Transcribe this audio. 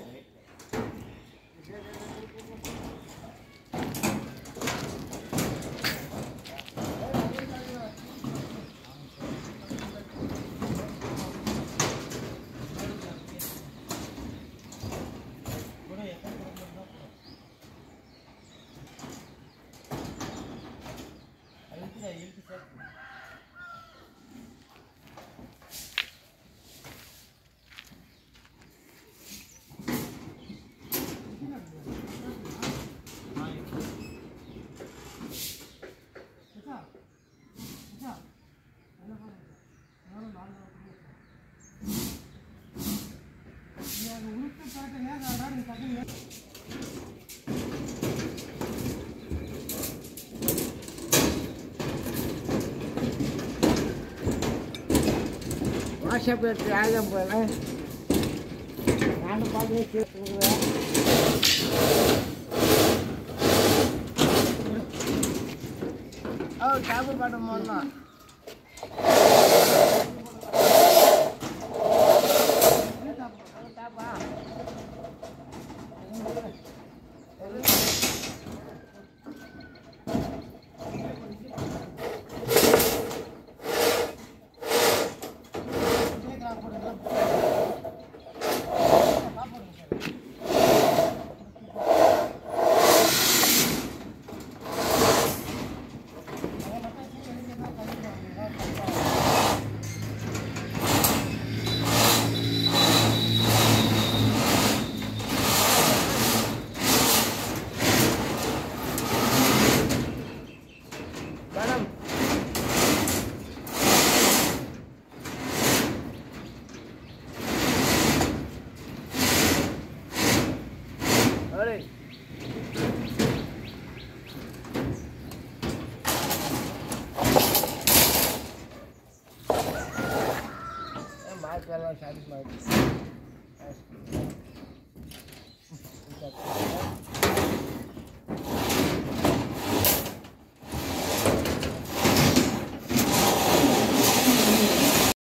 right? 我先不摘，再不摘。俺都把那些都扔了。哦，全部把它扔了。चला सारी बात